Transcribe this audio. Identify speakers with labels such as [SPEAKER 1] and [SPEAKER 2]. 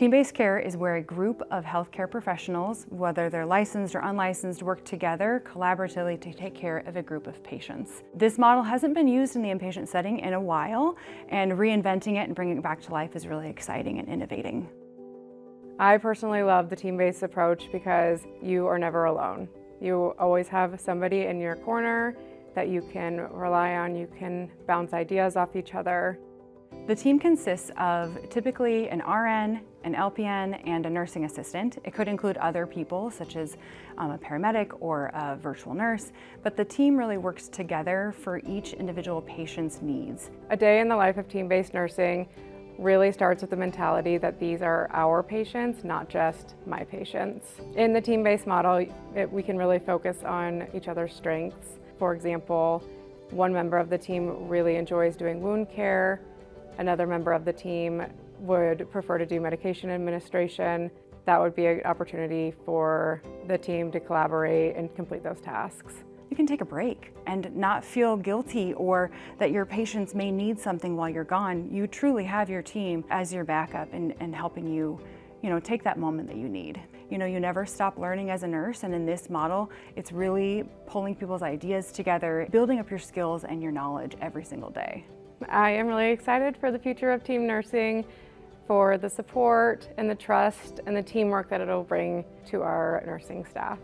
[SPEAKER 1] Team-based care is where a group of healthcare professionals, whether they're licensed or unlicensed, work together collaboratively to take care of a group of patients. This model hasn't been used in the inpatient setting in a while, and reinventing it and bringing it back to life is really exciting and innovating.
[SPEAKER 2] I personally love the team-based approach because you are never alone. You always have somebody in your corner that you can rely on. You can bounce ideas off each other.
[SPEAKER 1] The team consists of typically an RN, an LPN, and a nursing assistant. It could include other people, such as um, a paramedic or a virtual nurse, but the team really works together for each individual patient's needs.
[SPEAKER 2] A day in the life of team-based nursing really starts with the mentality that these are our patients, not just my patients. In the team-based model, it, we can really focus on each other's strengths. For example, one member of the team really enjoys doing wound care, another member of the team would prefer to do medication administration, that would be an opportunity for the team to collaborate and complete those tasks.
[SPEAKER 1] You can take a break and not feel guilty or that your patients may need something while you're gone. You truly have your team as your backup and, and helping you you know, take that moment that you need. You know, you never stop learning as a nurse, and in this model, it's really pulling people's ideas together, building up your skills and your knowledge every single day.
[SPEAKER 2] I am really excited for the future of team nursing, for the support and the trust and the teamwork that it'll bring to our nursing staff.